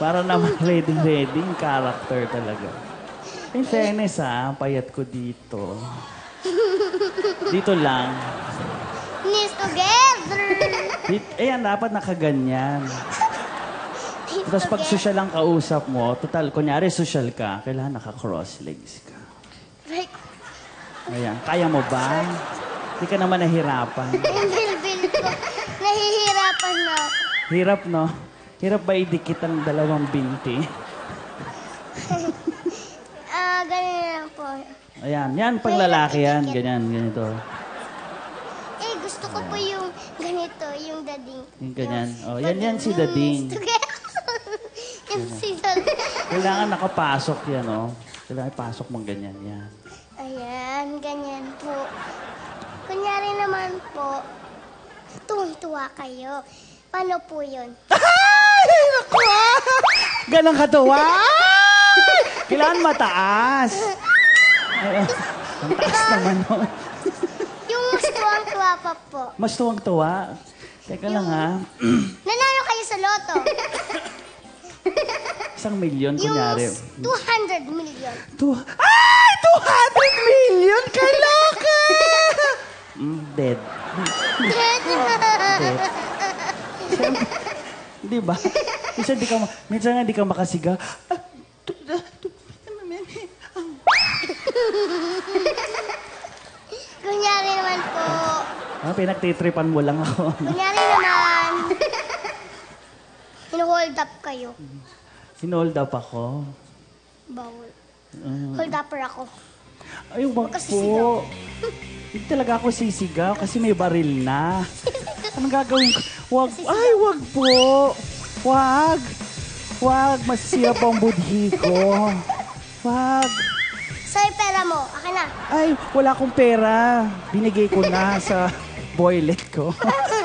Para naman ready-ready yung character talaga. In fairness ha, payat ko dito. Dito lang. Knees together. Dit- Ayan, dapat nakaganyan. Knees Tapos pag together. social ang kausap mo, total, kunyari social ka, kailangan naka-cross legs ka. Like, Ayan, kaya mo ba? Hindi ka naman nahirapan. bilbil ko. Nahihirapan na ako. Hirap, no? Hirap ba idikit ang dalawang binti? Ah, ganun lang po. Ayan, yan, pang lalaki yan. Ganyan, ganito. Eh, gusto ko po yung ganito, yung dading. Yung ganyan. Oh, yan, yan si dading. Yung si dading. Kailangan nakapasok yan, oh. Kailangan ipasok mong ganyan, yan. Ayan, ganyan po. Kunyari naman po, tuwang-tuwa kayo. Paano po yun? Ganon katuwa! Ay! Kailangan mataas. Ang taas naman, oh. Yung mas tuwang-tuwa pa po. Mas tuwang-tuwa. Teka lang, ha. Nanalo kayo sa loto. Isang milyon, Yung kunyari. 200 million. Two, ay! 200 million! Kaloka! Mm, dead. Dead. Di ba? Minsan di ka, ma- minsan nga di ka makasiga. Ah, tu- ah, tu- Kunyari naman po. Ah, pinagtitripan mo lang ako. Kunyari naman. Hino-hold up kayo. Hinold up ako. Bawal. Mm. Hold upper ako. Ay, wag kasi po. Hindi talaga ako sisigaw kasi may baril na. Anong gagawin ko? Wag, ay, wag po. Wag. Wag, masisira po ang budhi ko. Wag. Yung pera mo, akin na. Ay, wala akong pera. Binigay ko na sa boylet ko.